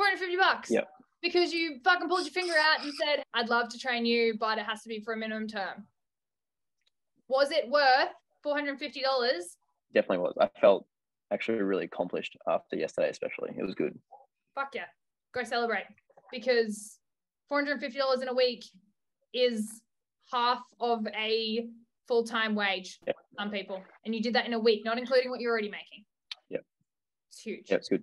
450 bucks. Yep. Because you fucking pulled your finger out and said, I'd love to train you, but it has to be for a minimum term. Was it worth $450? Definitely was. I felt actually really accomplished after yesterday, especially. It was good. Fuck yeah. Go celebrate. Because $450 in a week is half of a full time wage Yep. for some people. And you did that in a week, not including what you're already making. Yep. It's huge. Yeah, it's good.